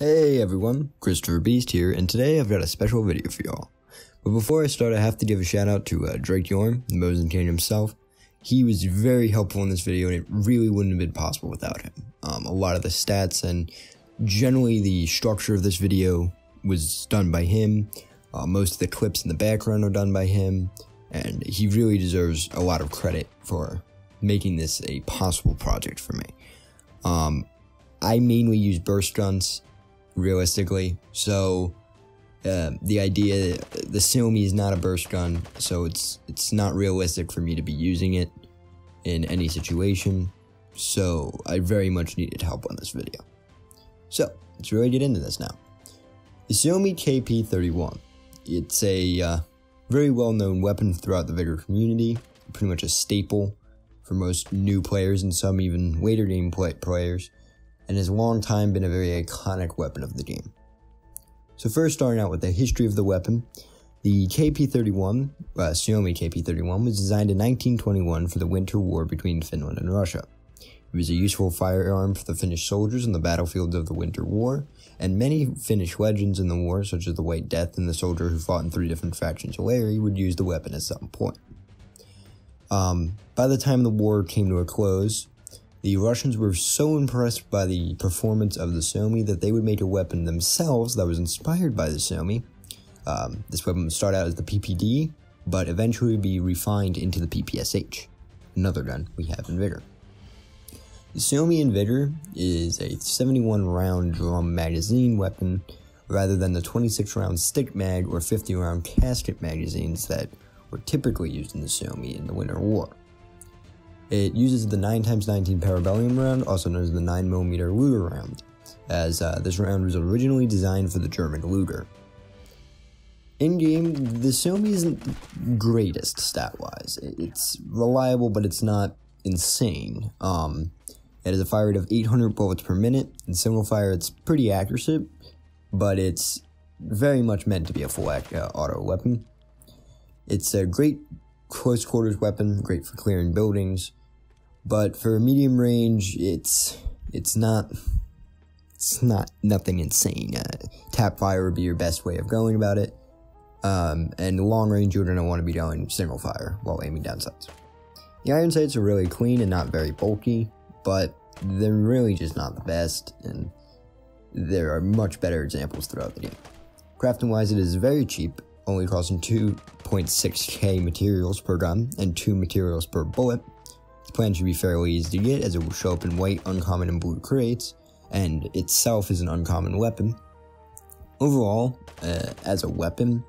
Hey everyone, Cristiferbeast here, and today I've got a special video for y'all. But before I start, I have to give a shout out to uh, Drake Yorn, the Mosin King himself. He was very helpful in this video, and it really wouldn't have been possible without him. Um, a lot of the stats and generally the structure of this video was done by him. Uh, most of the clips in the background are done by him, and he really deserves a lot of credit for making this a possible project for me. Um, I mainly use burst guns, realistically, so uh, the idea the Suomi is not a burst gun, so it's it's not realistic for me to be using it in any situation. So I very much needed help on this video. So let's really get into this now. The Suomi KP31. It's a uh, very well-known weapon throughout the Vigor community, pretty much a staple for most new players and some even later game play players, and has long time been a very iconic weapon of the game. So first starting out with the history of the weapon, the KP-31, uh, Suomi KP-31, was designed in 1921 for the Winter War between Finland and Russia. It was a useful firearm for the Finnish soldiers on the battlefields of the Winter War, and many Finnish legends in the war, such as the White Death and the soldier who fought in three different factions of Larry, would use the weapon at some point. Um, by the time the war came to a close, the Russians were so impressed by the performance of the Suomi that they would make a weapon themselves that was inspired by the Suomi. Um, this weapon would start out as the PPD, but eventually be refined into the PPSH, another gun we have in Vigor. The Suomi in Vigor is a 71 round drum magazine weapon rather than the 26 round stick mag or 50 round casket magazines that were typically used in the Suomi in the Winter War. It uses the 9x19 Parabellum round, also known as the 9mm Luger round, as uh, this round was originally designed for the German Luger. In game, the Suomi isn't greatest stat wise. It's reliable, but it's not insane. Um, it has a fire rate of 800 bullets per minute. In single fire, it's pretty accurate, but it's very much meant to be a full uh, auto weapon. It's a great close quarters weapon, great for clearing buildings, but for medium range, it's it's not it's not nothing insane. Uh, tap fire would be your best way of going about it, um, and long range you're gonna want to be going single fire while aiming down sights. The iron sights are really clean and not very bulky, but they're really just not the best, and there are much better examples throughout the game. Crafting wise, it is very cheap only costing 2.6k materials per gun and 2 materials per bullet. The plan should be fairly easy to get as it will show up in white, uncommon, and blue crates, and itself is an uncommon weapon. Overall, uh, as a weapon,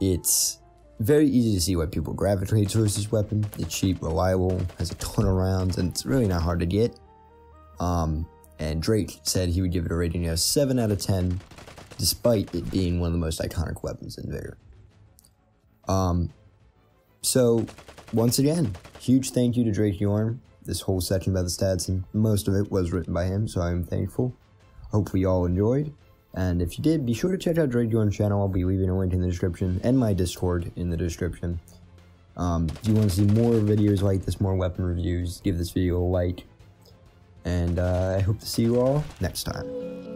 it's very easy to see why people gravitate towards this weapon. It's cheap, reliable, has a ton of rounds, and it's really not hard to get. Um, and Drake said he would give it a rating of 7 out of 10 despite it being one of the most iconic weapons in Vigor. Um, so, once again, huge thank you to Drake Yorn. This whole section about the stats, and most of it was written by him, so I'm thankful. Hopefully, you all enjoyed. And if you did, be sure to check out Drake Yorn's channel. I'll be leaving a link in the description and my Discord in the description. Um, if you want to see more videos like this, more weapon reviews, give this video a like. And uh, I hope to see you all next time.